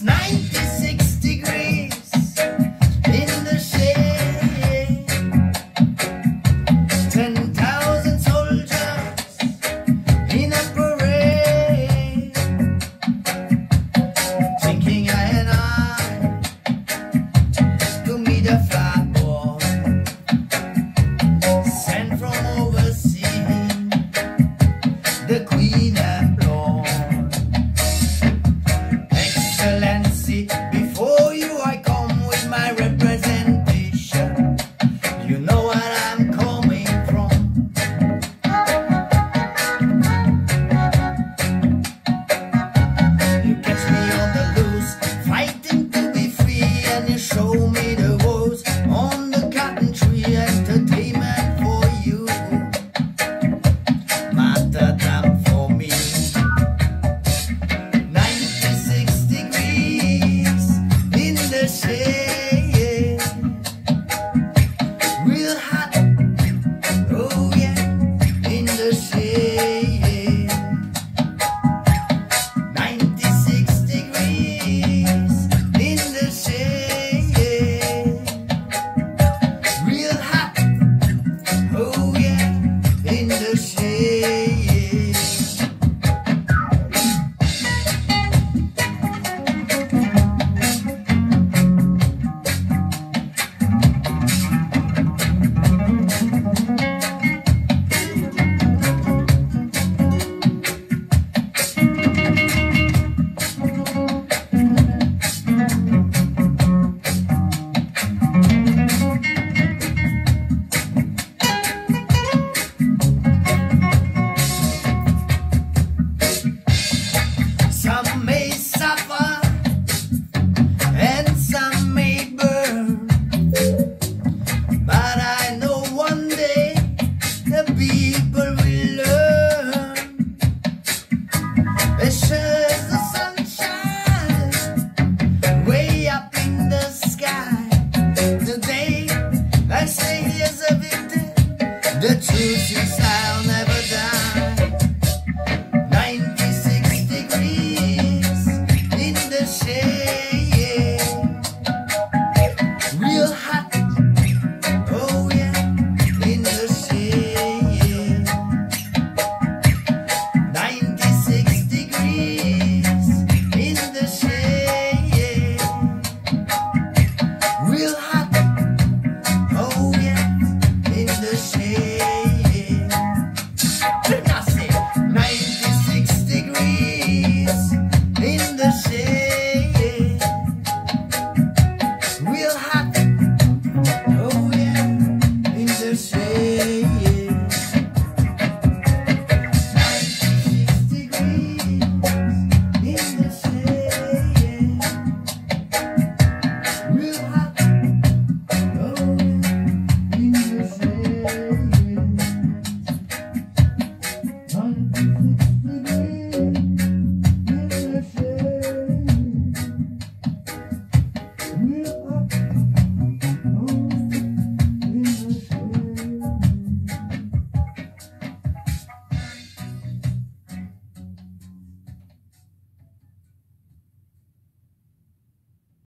It's nine. 自己。